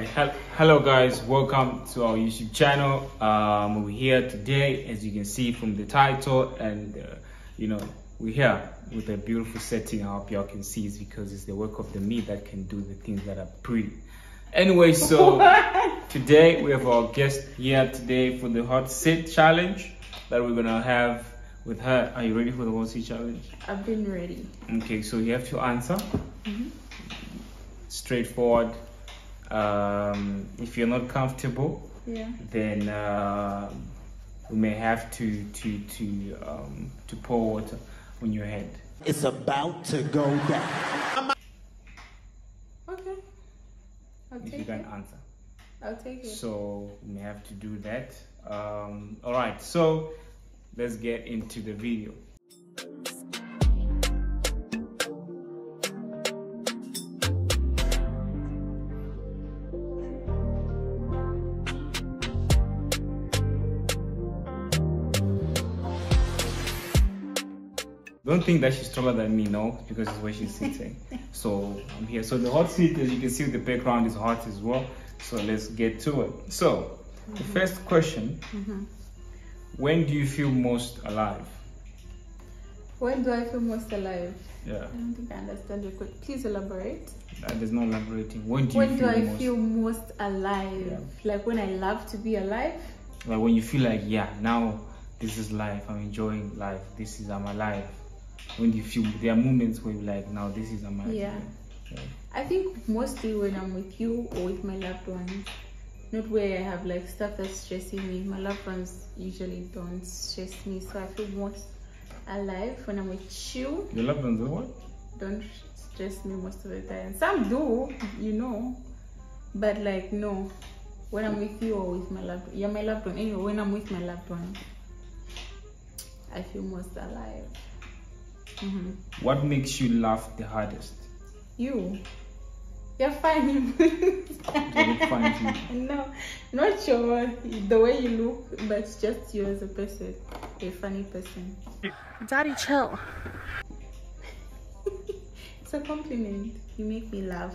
Right, Hel- hello guys, welcome to our YouTube channel. Um, we're here today, as you can see from the title, and uh, you know we're here with a beautiful setting. I hope y'all can see it's because it's the work of the me that can do the things that are pretty. Anyway, so today we have our guest here today for the hot seat challenge that we're gonna have with her. Are you ready for the hot seat challenge? I've been ready. Okay, so you have to answer straightforward. Um, if you're not comfortable, Yeah. then uh, we may have to to to um, to pour water on your head. It's about to go down. Okay. I'll If you take can it. answer. I'll take it. So we may have to do that. Um, all right. So let's get into the video. Don't think that she's taller than me, no, because it's where she's sitting. so I'm here. So the hot seat, as you can see, the background is hot as well. So let's get to it. So the mm-hmm. first question: mm-hmm. When do you feel most alive? When do I feel most alive? Yeah, I don't think I understand your question. Please elaborate. there's no elaborating. When do you When do I most? feel most alive? Yeah. Like when I love to be alive? Like when you feel like, yeah, now this is life. I'm enjoying life. This is I'm alive. When you feel? There are moments where you're like, now this is I'm. Yeah. Yeah. I think mostly when I'm with you or with my loved ones. Not where I have like stuff that's stressing me. My loved ones usually don't stress me, so I feel most alive when I'm with you. Your loved ones, are what? don't stress me most of the time. Some do, you know, but like no. When I'm with you or with my loved, you're my loved one. Anyway, when I'm with my loved one, I feel most alive. Hmm What makes you laugh the hardest? You, you're funny. I look funny no, not your the way you look, but just you as a person. You're a funny person. Daddy, chill. It's a compliment. You make me laugh.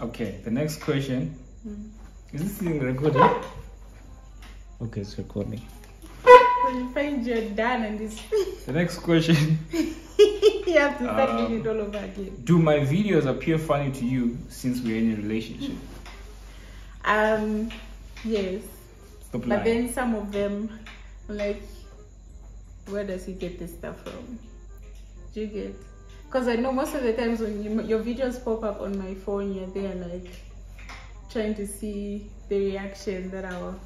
Okay, the next question. Mm. Is this thing recording? Okay, it's recording. When you find you're done and it's The next question. you have to start doing Um, it all over again. Do my videos appear funny to you since we're in a relationship? Um, yes, Stop but lying. then some of them, like, where does he get this stuff from? Do you get? Because I know most of the times when you, your videos pop up on my phone, you're there like trying to see the reaction that I'll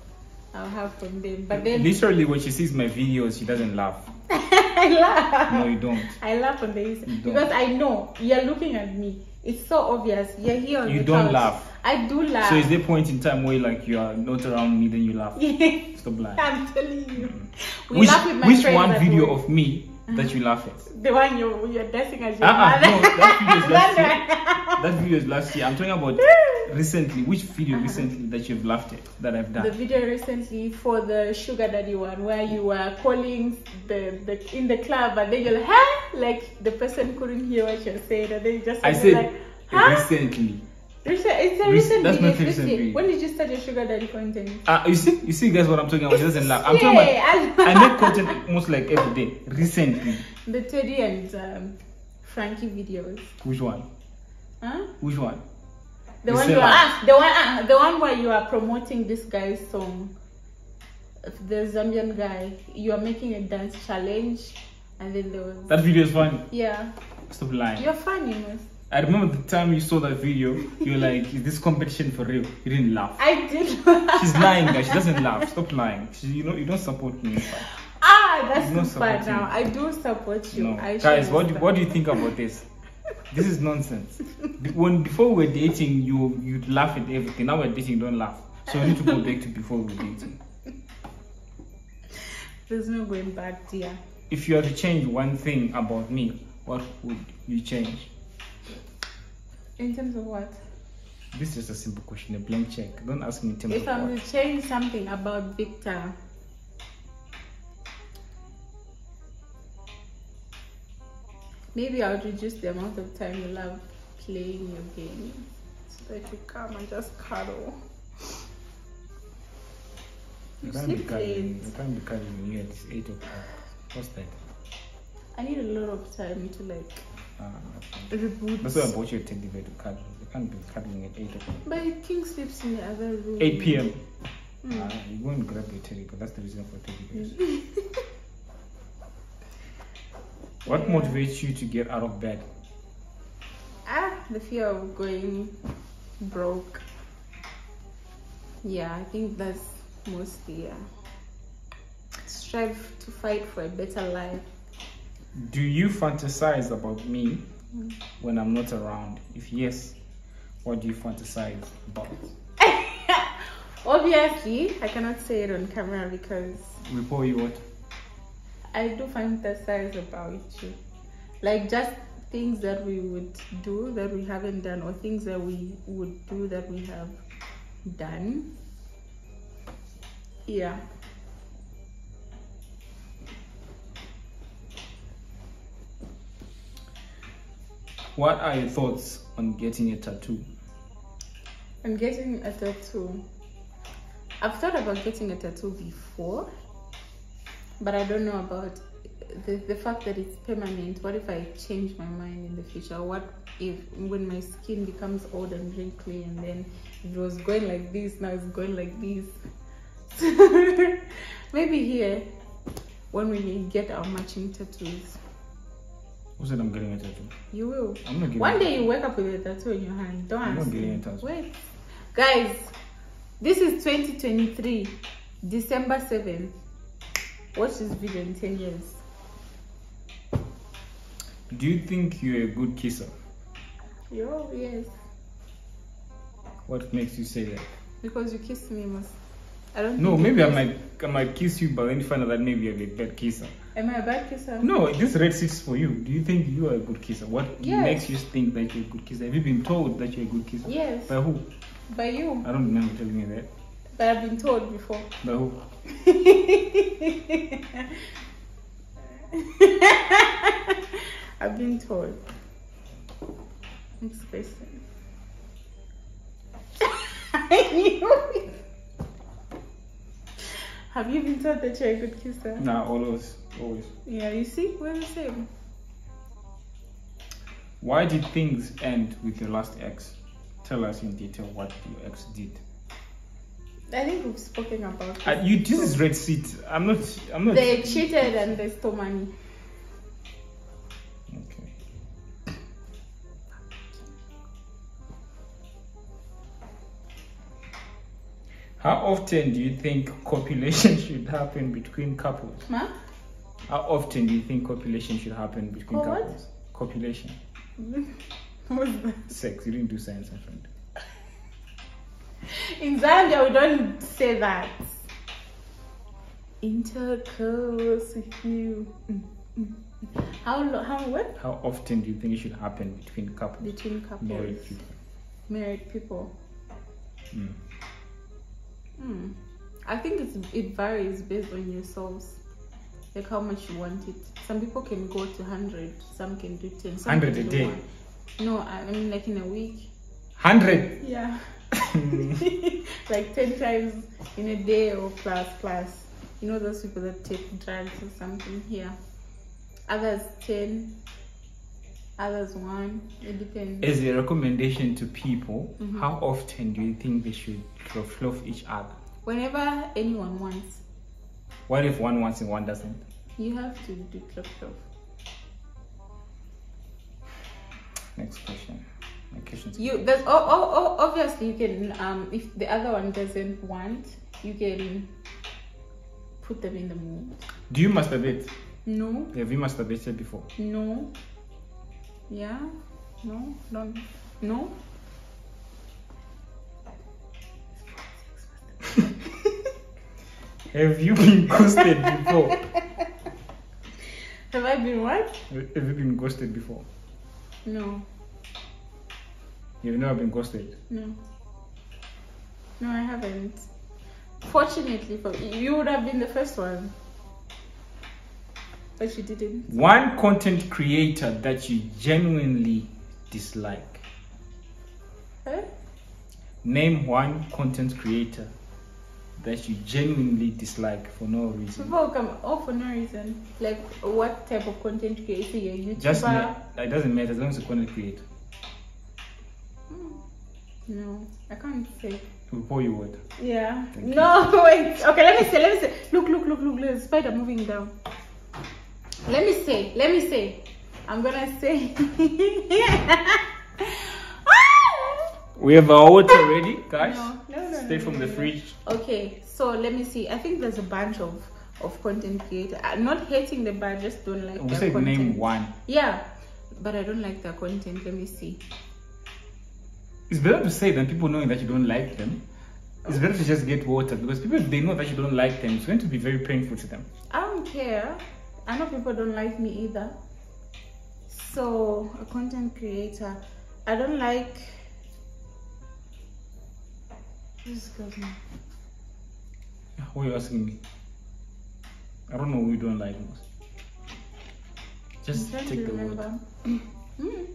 I'll have from them. But then Literally, when she sees my videos, she doesn't laugh. I laugh. No, you don't. I laugh on the inside because I know you're looking at me. It's so obvious. You're here on You the don't couch. laugh. I do laugh. So is there a point in time where like you are not around me, then you laugh? Yes. Stop lying. I'm telling you. Mm. We which laugh with my which one video home. of me that you laugh at? The one you're, you're dancing as your Uh-uh, ah, mother. Ah, no, that video is last year. That video is last year. I'm talking about recently. Which video recently that you've laughed at that I've done? The video recently for the sugar daddy one where you were calling the, the in the club and then you're like, huh? Like the person couldn't hear what you're saying and then you just I like, said huh? recently. It's a recent that's video. not it's recent recent. video. When did you start your sugar daddy content? Uh, you see, you see, guys, what I'm talking about. She doesn't laugh. I'm talking about. I- make content almost like every day. Recently, The Teddy and um, Frankie videos. which one? Huh? Which one? The one you are, ah, the one, ah, the one where you are promoting this guy's song, the Zambian guy. You are making a dance challenge, and then there was That video is funny. yeah. Stop lying. You're funny, miss. I remember the time you saw that video. You were like, "Is this competition for real?" You didn't laugh. I did. She's lying, guys. She doesn't laugh. Stop lying. She, you know, you don't support me. ah, that's not bad now. I do support you. No, I guys, what do, what do you think about this? This is nonsense. When before we were dating, you you'd laugh at everything. Now we're dating, you don't laugh. So we need to go back to before we were dating. There's no going back, dear. If you had to change one thing about me, what would you change? In terms of what? This is just a simple question, a blank check. Don't ask me in terms If of I'm what. to change something about Victor, maybe I'll reduce the amount of time you love playing your game. so that you come and just cuddle. You You can't be cuddling. You can't be cuddling here. It's eight o'clock. What's that? I need a lot of time to like. Reboot. That's why I bought you a teddy bear to cuddle. You can't be cuddling at eight o'clock. But King sleeps in the other room. 8 p.m. Mm. Ah, you go and grab your teddy bear. That's the reason for teddy bears. What Yeah. motivates you to get out of bed? Ah, the fear of going broke. Yeah, I think that's mostly yeah. Strive to fight for a better life. Do you fantasize about me when I'm not around? If yes, what do you fantasize about? Obviously, I cannot say it on camera because Before you what? I do fantasize about you. Like just things that we would do that we haven't done or things that we would do that we have done. Yeah. What are your thoughts on getting a tattoo? I'm getting a tattoo. I've thought about getting a tattoo before, but I don't know about the, the fact that it's permanent. What if I change my mind in the future? What if when my skin becomes old and wrinkly and then it was going like this, now it's going like this? Maybe here when we get our matching tattoos. Who said I'm getting a tattoo? You will. I'm not getting One day you wake up with a tattoo in your hand. Don't I'm not getting me. a tattoo. Wait. Guys, this is 2023, December 7th. Watch this video in 10 years. Do you think you're a good kisser? Yo, yes. What makes you say that? Because you kissed me, most. I don't No, maybe I might I might kiss you, but then you find out that maybe I'm a bad kisser. Am I a bad kisser? No, this red sits for you. Do you think you are a good kisser? What Yes. makes you think that you're a good kisser? Have you been told that you're a good kisser? Yes. By who? By you. I don't remember telling me that. But I've been told before. By who? I've been told. Next question. I knew it. Have you been told that you're a good kisser? Nah, always, always. Yeah, you see, we're the same. Why did things end with your last ex? Tell us in detail what your ex did. I think we've spoken about this. Uh, you, this is red seat. I'm not. I'm not. They cheated and they stole money. How often do you think copulation should happen between couples? Huh? How often do you think copulation should happen between what? couples? Copulation. Sex. You didn't do science, my friend. In Zambia, we don't say that. Intercourse with you. Mm, mm, mm. How lo- how what? How often do you think it should happen between couples? Between couples, Married people. married people. Mm. Hmm. I think it's it varies based on your yourselves, like how much you want it. Some people can go to hundred, some can do ten. Some 100 a day? one. No, I mean like in a week. Hundred. Yeah. like 10 times in a day or plus plus you know those people that take drugs or something here others 10 others 1 it depends As a recommendation to people, Mhm. how often do you think they should fluff love each other? whenever anyone wants What if one wants and one doesn't? you have to do club Next question. My question's you there's oh, oh, oh obviously you can um if the other one doesn't want you can put them in the mood Do you masturbate? no Have you masturbated before? no yeah no don't no Have you been ghosted before? have i been what Have you been ghosted before? no You've never been ghosted. No. No, I haven't. Fortunately for you, would have been the first one. But you didn't. One content creator that you genuinely dislike. Eh? Name one content creator that you genuinely dislike for no reason. People come off for no reason. Like what type of content creator? You're YouTuber? Just ma- it doesn't matter as long as you content creator. no, I can't say. We'll pour you water. Yeah. Thank you. no, wait. Okay, let me say. Let me say. Look, look, look, look. Look. Spider moving down. Let me say. Let me say. I'm gonna say. We have our water ready, guys. No, no, no, no, from the fridge. Okay, so let me see. I think there's a bunch of of content creators. I'm uh, not hating them, but I just don't like We said content. name one. Yeah, but I don't like their content. Let me see. It's better to say than people knowing that you don't like them. It's better to just get water because people, they know that you don't like them, it's going to be very painful to them. I don't care. I know people don't like me either. So a content creator, I don't like. This girl's name. What are you asking me? I don't know who you don't like most. Just take to the remember. water. Mm.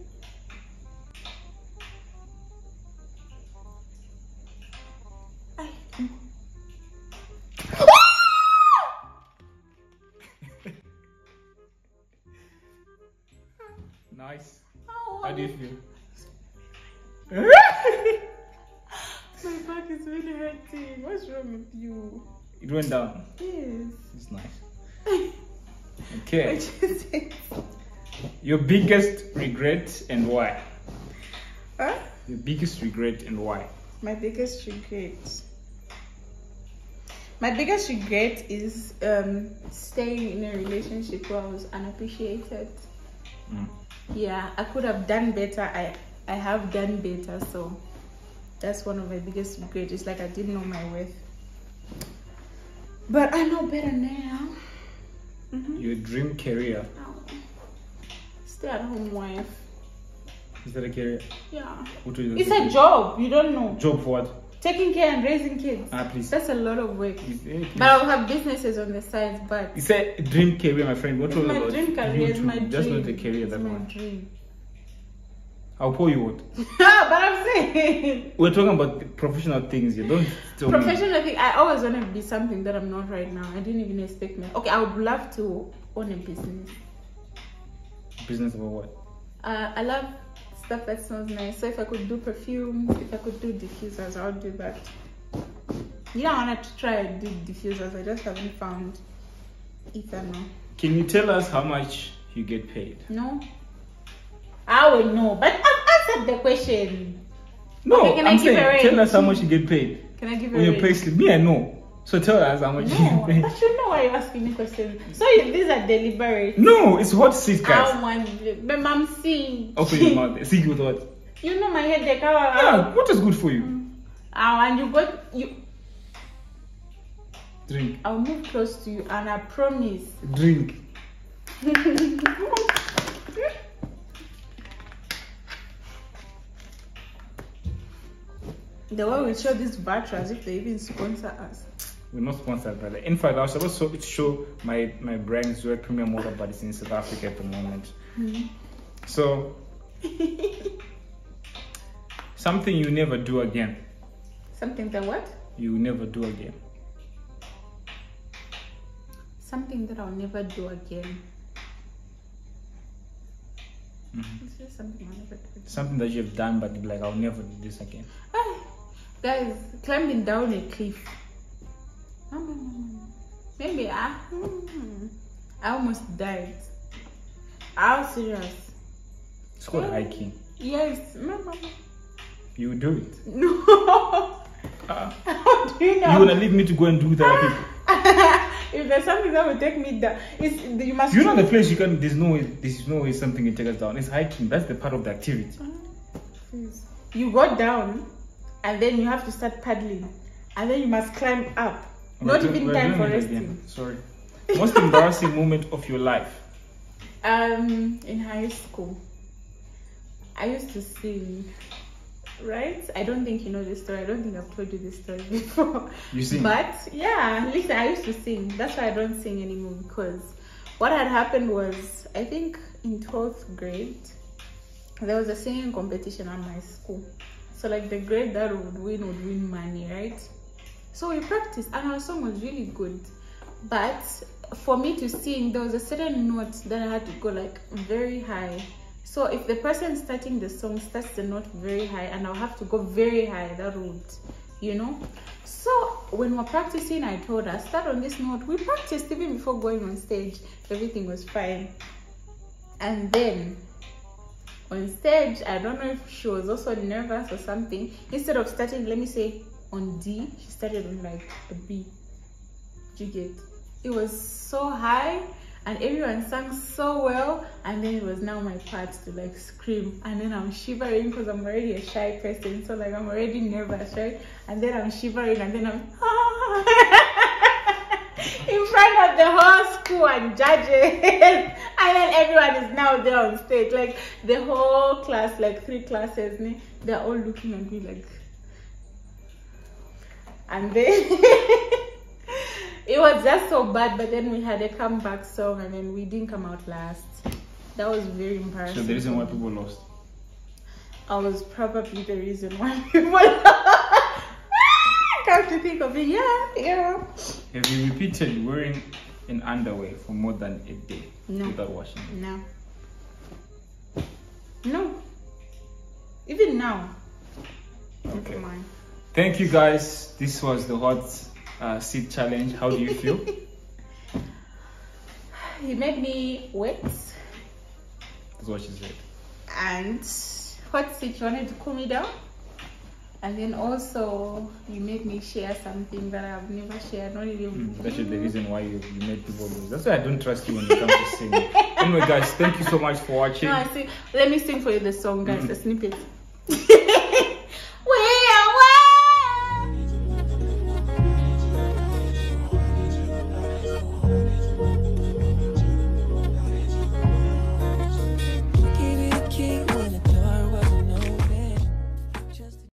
It went down. Yes. It's nice. Okay. huh? Your biggest regret and why? Your biggest regret and why? My biggest regret. My biggest regret is um, staying in a relationship where I was unappreciated. Mm. Yeah, I could have done better. I I have done better, so that's one of my biggest regrets. It's like I didn't know my worth, but I know better now. Mhm. Your dream career. Ow. Stay at home wife. Is that a career? Yeah, What was it's a job. You don't know. job for what? Taking care and raising kids. Ah, please. That's a lot of work. Eh, please. But I'll have businesses on the side. But You said dream career, my friend. What it's was my about dream career. It's YouTube? my dream. That's not a career, It's that my one. dream. I'll pour you water. but I'm saying We're talking about professional things You Don't tell me. professional thing. I always want to be something that I'm not right now. I didn't even expect me. Okay, I would love to own a business. Business about what? Uh, I love stuff that smells nice. So if I could do perfumes, if I could do diffusers, I would do that. Yeah, I wanted to try and do diffusers. I just haven't found ethanol. Can you tell us how much you get paid? No, I will know. But I've answered the question. No, Okay, can I I'm give a saying, tell us how much you get paid Can I give you a your range? pay slip. Me, I know. So tell us how much you get paid. but you know why you're asking me questions. So these are deliberate. No, it's hot seat, I guys. want, but mom, see. Oh, Open your mouth. See with what? You know my headache. How Yeah, what is good for you? I, and you got you. Drink, I'll move close to you, and I promise. drink. The way we show this battery as if they even sponsor us. We're not sponsored, by brother. In fact, I was supposed to show my my brand Zurich Premium but it's in South Africa at the moment. Hmm. So, something you never do again. Something that what? You never do again. Something that I'll never do again. Mm-hmm. Something I'll never do again? Something that you've done, but like, I'll never do this again. Ah, Ah, guys, climbing down a cliff. No. Maybe I, hmm, I almost died. How serious? It's called hiking. Yes. You do it. No. Uh, How do you know? you wanna leave me to go and do with other people? if there's something that will take me down, it's, you must. You know the place you can. There's no way. There's no way something can take us down. It's hiking. That's the part of the activity. Please. You go down, and then you have to start paddling, and then you must climb up. We're Not doing- even time for resting. Sorry. Most embarrassing moment of your life. Um, in high school, I used to sing. Right? I don't think you know this story. I don't think I've told you this story before. You sing? But yeah, listen, I used to sing. That's why I don't sing anymore because what had happened was I think in 12th grade there was a singing competition at my school. So like the grade that would win would win money, right? So we practiced and our song was really good. But for me to sing, there was a certain note that I had to go like very high. So if the person starting the song starts the note very high and I'll have to go very high, that would, you know. So when we're practicing, I told her, start on this note. We practiced even before going on stage. Everything was fine. And then on stage, I don't know if she was also nervous or something. Instead of starting, let me say, on D, she started on like a B. You get? It was so high and everyone sang so well and then it was now my part to like scream and then i'm shivering because i'm already a shy person so like i'm already nervous right and then i'm shivering and then i'm ah! In front of the whole school and judges and then everyone is now there on stage like the whole class like three classes they're all looking at me like and then it was just so bad but then we had a comeback song and then we didn't come out last that was very embarrassing So the reason why people lost. i was probably the reason why people lost. come to think of it yeah yeah Have you repeated wearing an underwear for more than a day No. without washing it? no no even now Okay. Thank you guys. This was the hot uh, seat challenge. How do you feel? he made me wet That's what she said. and hot seat you wanted to cool me down and then also you made me share something that i've never shared not even Mm, That's the reason why you, you made people lose. That's why I don't trust you when it comes to singing. anyway, guys, thank you so much for watching. no i see let me sing for you the song guys a snippet